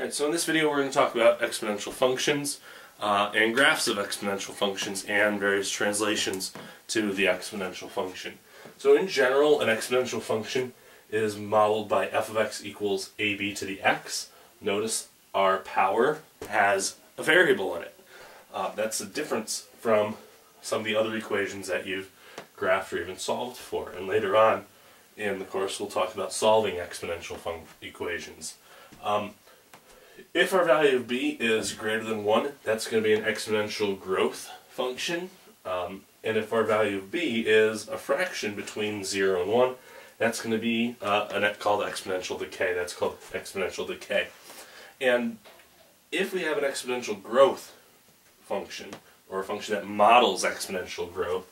Alright, so in this video we're going to talk about exponential functions uh, and graphs of exponential functions and various translations to the exponential function. So in general, an exponential function is modeled by f of x equals ab to the x. Notice our power has a variable in it. Uh, that's the difference from some of the other equations that you've graphed or even solved for. And later on in the course we'll talk about solving exponential equations. Um, if our value of b is greater than 1, that's going to be an exponential growth function. Um, and if our value of b is a fraction between 0 and 1, that's going to be uh, a net called exponential decay. That's called exponential decay. And if we have an exponential growth function, or a function that models exponential growth,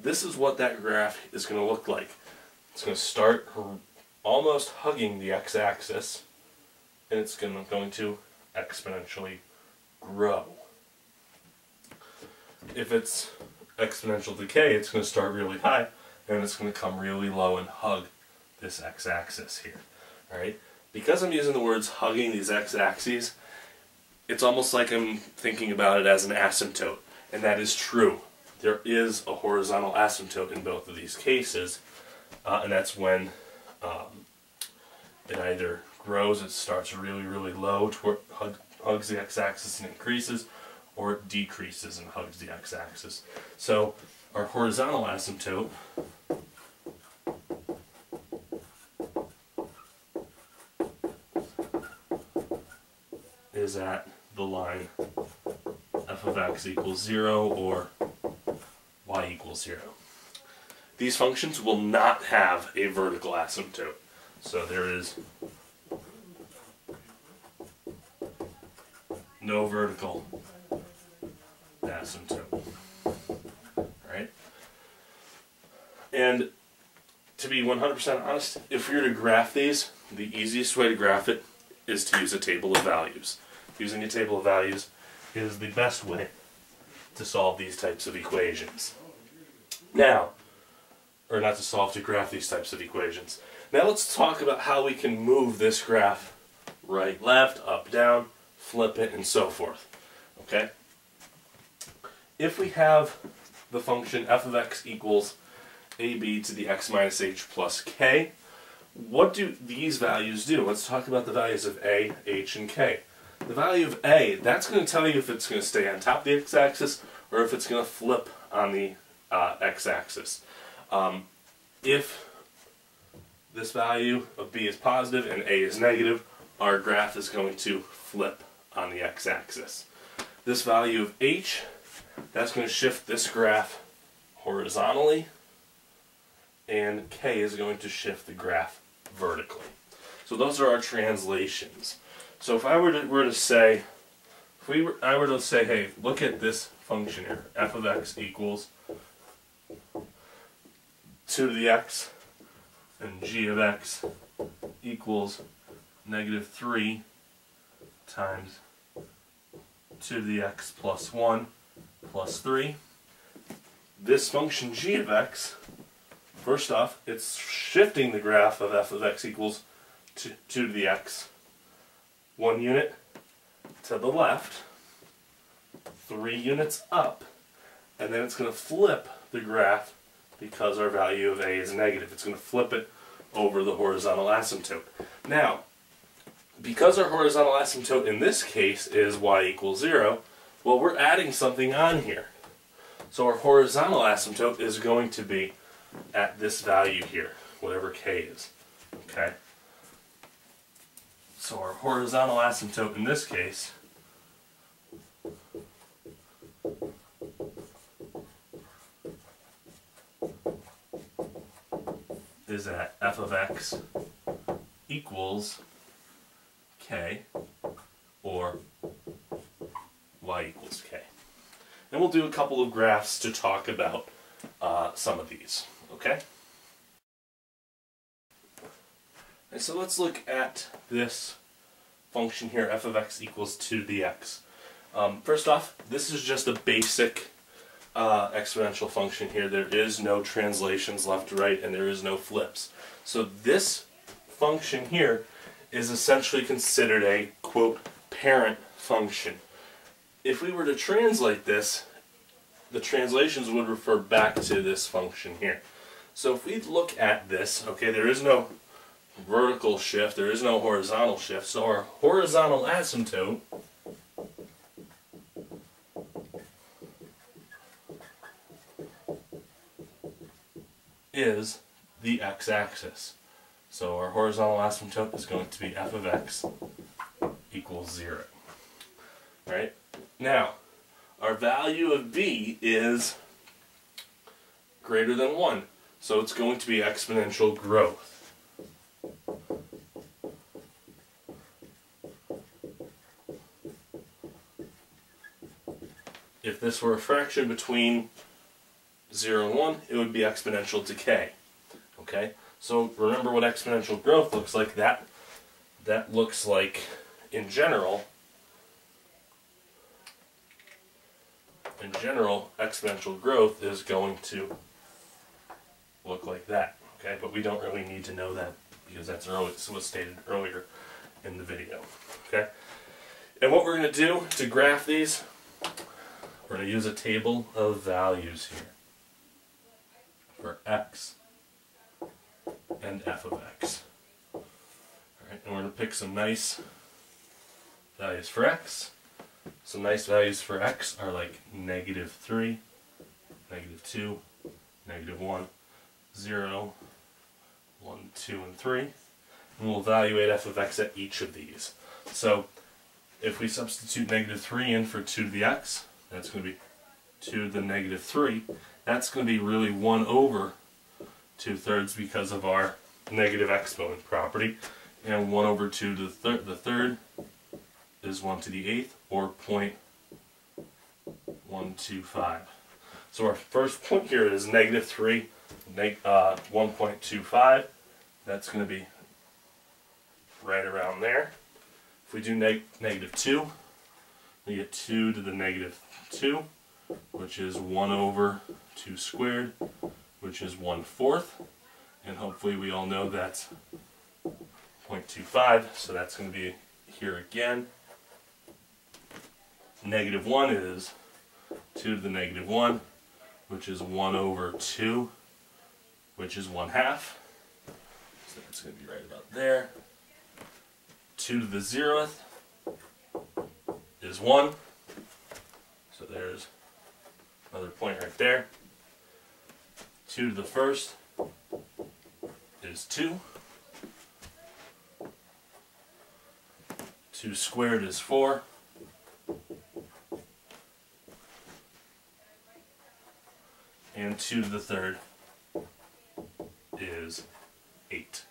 this is what that graph is going to look like. It's going to start almost hugging the x-axis, and it's going to exponentially grow. If it's exponential decay, it's going to start really high, and it's going to come really low and hug this x-axis here. Alright? Because I'm using the words hugging these x-axes, it's almost like I'm thinking about it as an asymptote, and that is true. There is a horizontal asymptote in both of these cases, uh, and that's when um, it either grows, it starts really, really low, toward, hug, hugs the x-axis and increases, or it decreases and hugs the x-axis. So our horizontal asymptote is at the line f of x equals 0 or y equals 0. These functions will not have a vertical asymptote. So there is no vertical asymptote. Right? And to be 100% honest, if we were to graph these, the easiest way to graph it is to use a table of values. Using a table of values is the best way to solve these types of equations. Now, or not to solve, to graph these types of equations. Now let's talk about how we can move this graph right, left, up, down, flip it, and so forth. Okay? If we have the function f of x equals ab to the x minus h plus k, what do these values do? Let's talk about the values of a, h, and k. The value of a, that's going to tell you if it's going to stay on top of the x-axis or if it's going to flip on the uh, x-axis. Um, if this value of b is positive and a is negative, our graph is going to flip on the x-axis. This value of h, that's going to shift this graph horizontally, and k is going to shift the graph vertically. So those are our translations. So if I were to, were to say, if we were, I were to say, hey, look at this function here, f of x equals 2 to the x and g of x equals negative 3 times 2 to the x plus 1 plus 3. This function g of x, first off, it's shifting the graph of f of x equals 2, 2 to the x one unit to the left, three units up, and then it's going to flip the graph because our value of a is negative. It's going to flip it over the horizontal asymptote. Now, because our horizontal asymptote in this case is y equals 0, well, we're adding something on here. So our horizontal asymptote is going to be at this value here, whatever k is. Okay? So our horizontal asymptote in this case is that f of x equals k or y equals k. And we'll do a couple of graphs to talk about uh, some of these, okay? And so let's look at this function here, f of x equals 2 to the x. Um, first off, this is just a basic uh, exponential function here. There is no translations left to right and there is no flips. So this function here is essentially considered a quote parent function. If we were to translate this, the translations would refer back to this function here. So if we look at this, okay, there is no vertical shift, there is no horizontal shift, so our horizontal asymptote is the x-axis. So our horizontal asymptote is going to be f of x equals 0. Right? Now, our value of b is greater than 1. So it's going to be exponential growth. If this were a fraction between 0 and 1, it would be exponential decay. Okay? So remember what exponential growth looks like. That, that looks like, in general, in general, exponential growth is going to look like that. Okay, but we don't really need to know that because that's early, was stated earlier in the video. Okay, and what we're going to do to graph these, we're going to use a table of values here for x and f of x. Alright, and we're going to pick some nice values for x. Some nice values for x are like negative 3, negative 2, negative 1, 0, 1, 2, and 3. And we'll evaluate f of x at each of these. So if we substitute negative 3 in for 2 to the x, that's going to be 2 to the negative 3. That's going to be really 1 over 2 thirds because of our negative exponent property. And 1 over 2 to the, thir the third is 1 to the 8th, or 0.125. So our first point here is negative 3, neg uh, 1.25. That's going to be right around there. If we do neg negative 2, we get 2 to the negative 2, which is 1 over 2 squared, which is 1 fourth. And hopefully we all know that's 0.25, so that's going to be here again. Negative 1 is 2 to the negative 1, which is 1 over 2, which is 1 half. So that's going to be right about there. 2 to the 0th is 1. So there's another point right there. 2 to the first is 2. 2 squared is 4. And 2 to the third is 8.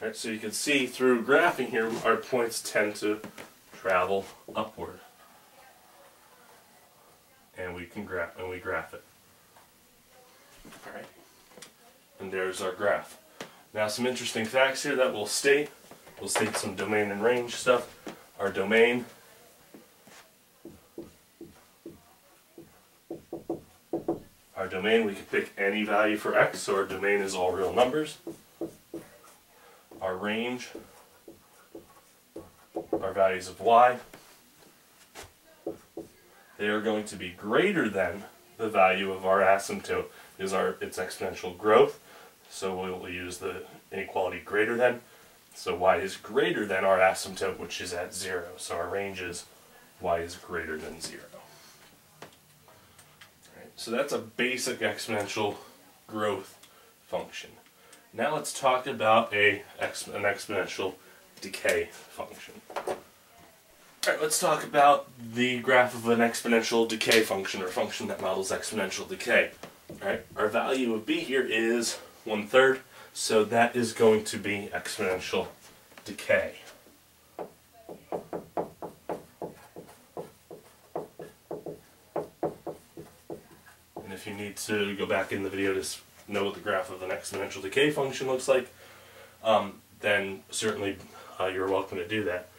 Alright, so you can see through graphing here, our points tend to travel upward. And we can graph and we graph it. Alright. And there's our graph. Now some interesting facts here that we'll state. We'll state some domain and range stuff. Our domain Our domain, we can pick any value for x, so our domain is all real numbers. Our range, our values of y, they are going to be greater than the value of our asymptote is our its exponential growth. So we'll use the inequality greater than. So y is greater than our asymptote, which is at 0. So our range is y is greater than 0. Right, so that's a basic exponential growth function. Now let's talk about a an exponential decay function. Alright, let's talk about the graph of an exponential decay function, or function that models exponential decay. Alright, our value of b here is one third, so that is going to be exponential decay. And if you need to go back in the video to know what the graph of an exponential decay function looks like, um, then certainly uh, you're welcome to do that.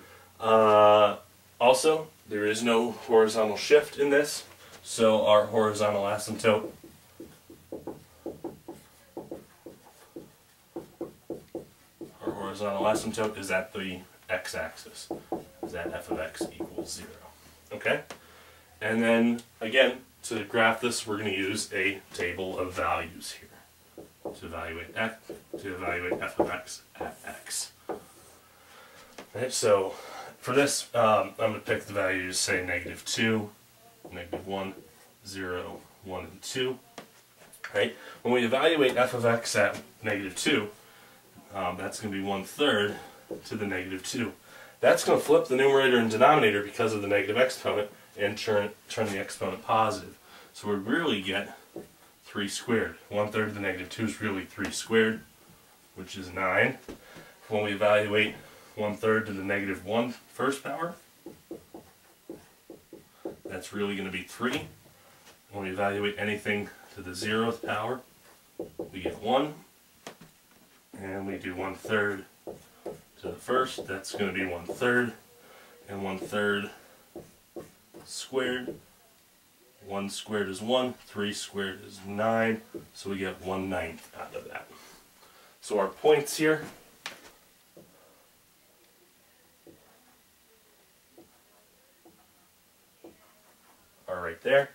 Uh, also, there is no horizontal shift in this, so our horizontal asymptote our horizontal asymptote is at the x-axis, is at f of x equals 0. Okay? And then, again, to graph this, we're going to use a table of values here to evaluate f, to evaluate f of x at x. Right, so for this, um, I'm going to pick the values, say negative 2, negative 1, 0, 1, and 2. Right? When we evaluate f of x at negative 2, um, that's going to be 1 third to the negative 2. That's going to flip the numerator and denominator because of the negative exponent and turn, turn the exponent positive. So we really get 3 squared. 1 third of the negative 2 is really 3 squared, which is 9. When we evaluate 1 third to the negative 1 first power, that's really going to be 3. When we evaluate anything to the zeroth power, we get 1. And we do 1 third to the first, that's going to be 1 third. And 1 third squared. 1 squared is 1, 3 squared is 9, so we get 1 ninth out of that. So our points here are right there.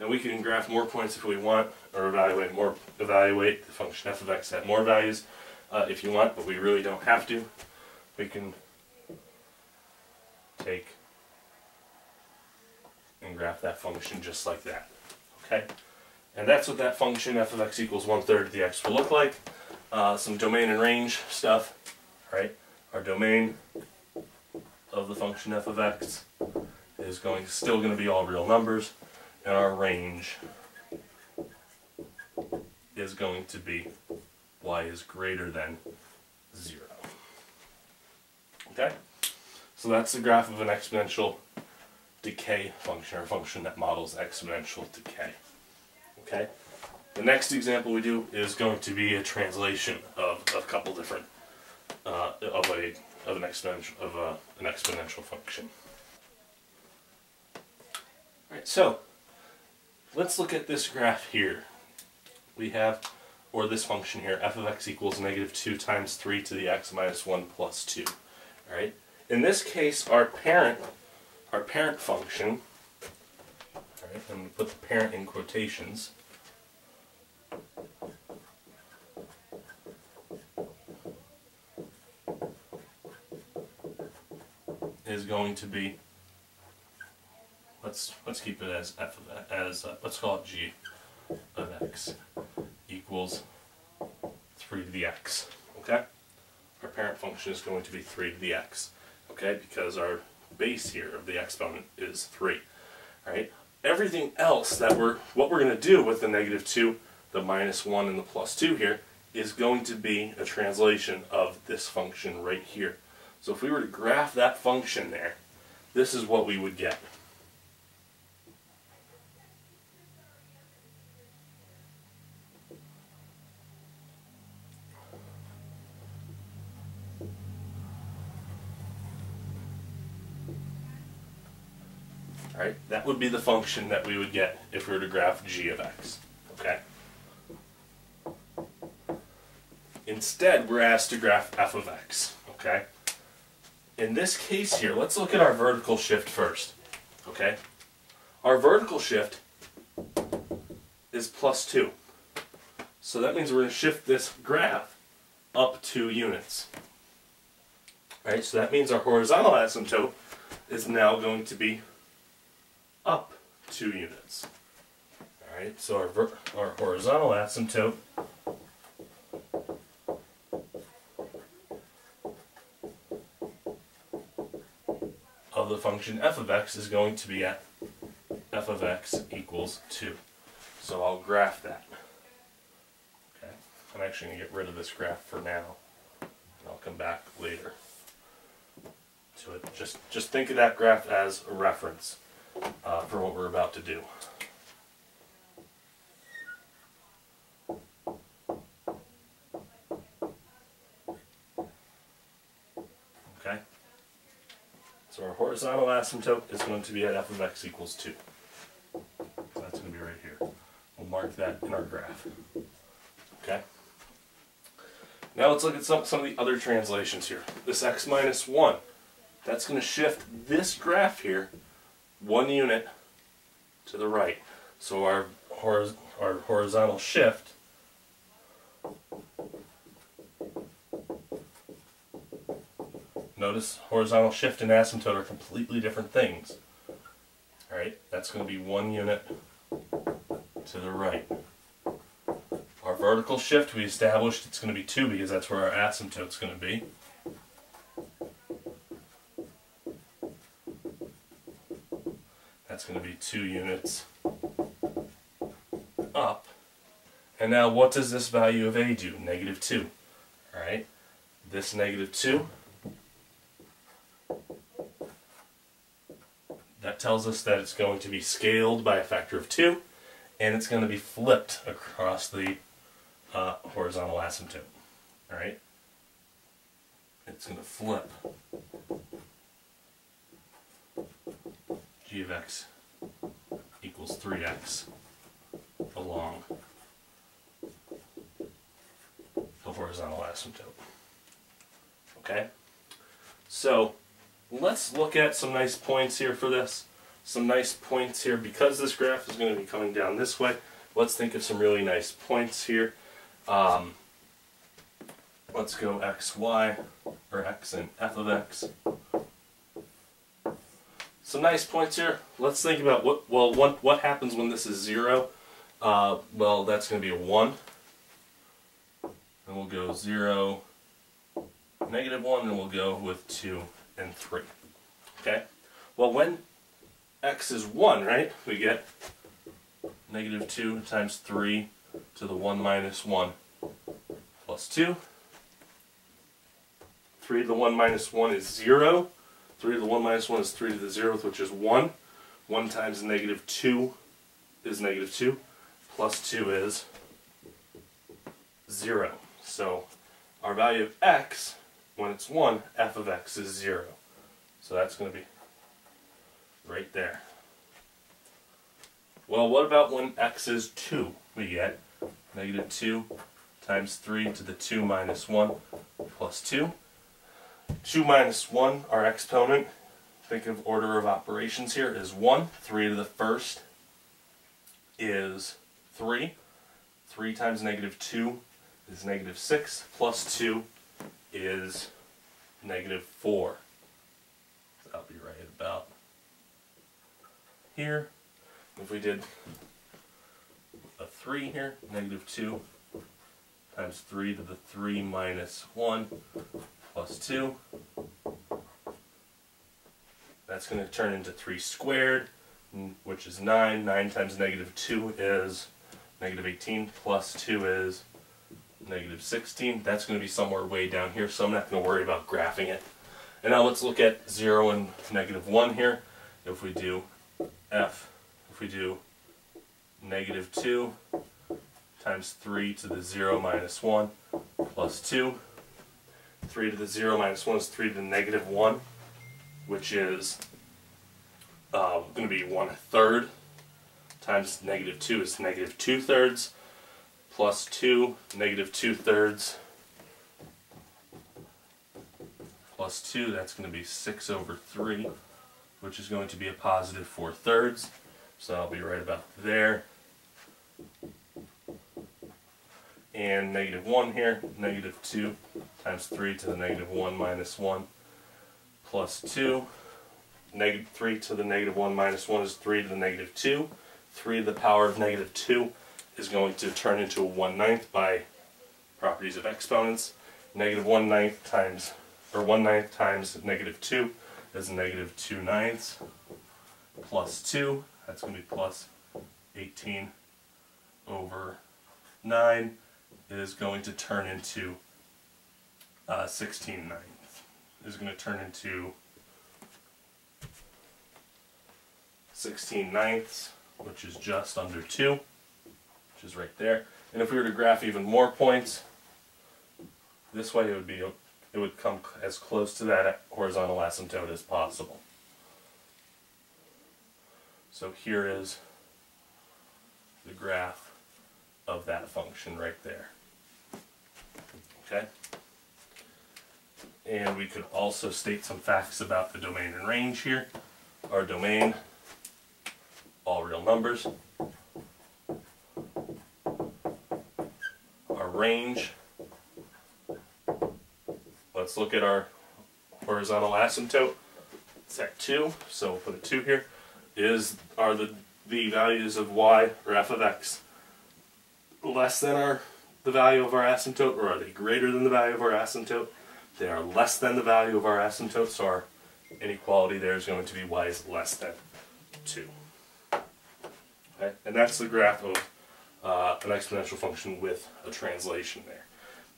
And we can graph more points if we want, or evaluate more, evaluate the function f of x at more values uh, if you want, but we really don't have to. We can take and graph that function just like that. Okay? And that's what that function f of x equals one third of the x will look like. Uh, some domain and range stuff, right? Our domain of the function f of x is going still going to be all real numbers, and our range is going to be y is greater than 0. Okay? So that's the graph of an exponential decay function, or function that models exponential decay. Okay? The next example we do is going to be a translation of a couple different uh, of a of an exponential of a, an exponential function. All right, so let's look at this graph here. We have, or this function here, f of x equals negative 2 times 3 to the x minus 1 plus 2. All right. In this case, our parent our parent function, all right, I'm going to put the parent in quotations, is going to be let's let's keep it as f of as uh, let's call it g of x equals 3 to the x okay our parent function is going to be 3 to the x okay because our base here of the exponent is 3. Right? Everything else that we're, what we're going to do with the negative 2, the minus 1, and the plus 2 here is going to be a translation of this function right here. So if we were to graph that function there, this is what we would get. Right? That would be the function that we would get if we were to graph g of x, okay? Instead, we're asked to graph f of x, okay? In this case here, let's look at our vertical shift first, okay? Our vertical shift is plus 2. So that means we're going to shift this graph up 2 units. Right, so that means our horizontal asymptote is now going to be up two units. Alright, so our, our horizontal asymptote of the function f of x is going to be at f of x equals 2. So I'll graph that. Okay, I'm actually going to get rid of this graph for now, and I'll come back later to it. Just, just think of that graph as a reference uh, for what we're about to do. Okay? So our horizontal asymptote is going to be at f of x equals 2. So that's going to be right here. We'll mark that in our graph. Okay? Now let's look at some, some of the other translations here. This x minus 1, that's going to shift this graph here one unit to the right. So our, horiz our horizontal shift Notice horizontal shift and asymptote are completely different things. Alright, that's going to be one unit to the right. Our vertical shift, we established it's going to be 2 because that's where our asymptote is going to be. That's going to be 2 units up. And now what does this value of A do? Negative 2. Alright, this negative 2 That tells us that it's going to be scaled by a factor of 2, and it's going to be flipped across the uh, horizontal asymptote. Alright? It's going to flip g of x equals 3x along the horizontal asymptote. Okay? So, let's look at some nice points here for this. Some nice points here. Because this graph is going to be coming down this way, let's think of some really nice points here. Um, let's go x, y, or x and f of x. Some nice points here. Let's think about what, well, what, what happens when this is 0. Uh, well, that's going to be a 1. And we'll go 0, negative 1, and we'll go with 2 and 3. Okay? Well, when x is 1, right, we get negative 2 times 3 to the 1 minus 1 plus 2. 3 to the 1 minus 1 is 0. 3 to the 1 minus 1 is 3 to the 0th, which is 1. 1 times negative 2 is negative 2. Plus 2 is 0. So our value of x when it's 1, f of x is 0. So that's going to be right there. Well, what about when x is 2? We get negative 2 times 3 to the 2 minus 1 plus 2. 2 minus 1, our exponent, think of order of operations here, is 1. 3 to the first is 3. 3 times negative 2 is negative 6 plus 2 is negative 4. So that'll be right about here. If we did a 3 here, negative 2 times 3 to the 3 minus 1 plus 2. That's going to turn into 3 squared, which is 9. 9 times negative 2 is negative 18, plus 2 is negative 16. That's going to be somewhere way down here, so I'm not going to worry about graphing it. And now let's look at 0 and negative 1 here. If we do f, if we do negative 2 times 3 to the 0 minus 1 plus 2. 3 to the 0 minus 1 is 3 to the negative 1, which is uh, going to be 1 third times negative 2 is negative 2 thirds plus 2, negative 2 thirds, plus 2, that's going to be 6 over 3, which is going to be a positive 4 thirds. So I'll be right about there. And negative 1 here, negative 2 times 3 to the negative 1 minus 1 plus 2. Negative 3 to the negative 1 minus 1 is 3 to the negative 2. 3 to the power of negative 2 is going to turn into a 1 ninth by properties of exponents. Negative 1 ninth times, or 1 ninth times negative 2 is negative 2 ninths plus 2. That's going to be plus 18 over 9 is going to turn into uh, 16 ninths. Is going to turn into 16 ninths, which is just under 2 which is right there. And if we were to graph even more points, this way it would be it would come as close to that horizontal asymptote as possible. So here is the graph of that function right there. Okay? And we could also state some facts about the domain and range here. Our domain, all real numbers. Our range, let's look at our horizontal asymptote. It's at 2, so we'll put a 2 here. Is Are the, the values of y or f of x less than our the value of our asymptote, or are they greater than the value of our asymptote? They are less than the value of our asymptote, so our inequality there is going to be y is less than 2. Okay? And that's the graph of uh, an exponential function with a translation there.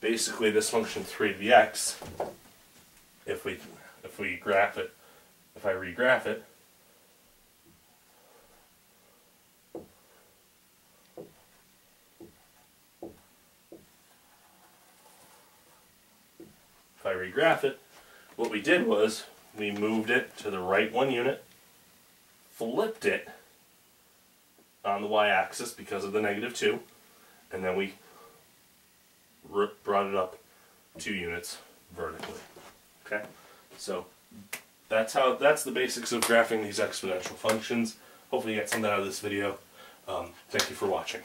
Basically, this function 3 to the x, if we, if we graph it, if I regraph it, if I regraph it, what we did was we moved it to the right one unit, flipped it on the y-axis because of the negative 2, and then we brought it up two units vertically. Okay, so that's how that's the basics of graphing these exponential functions. Hopefully you get something out of this video. Um, thank you for watching.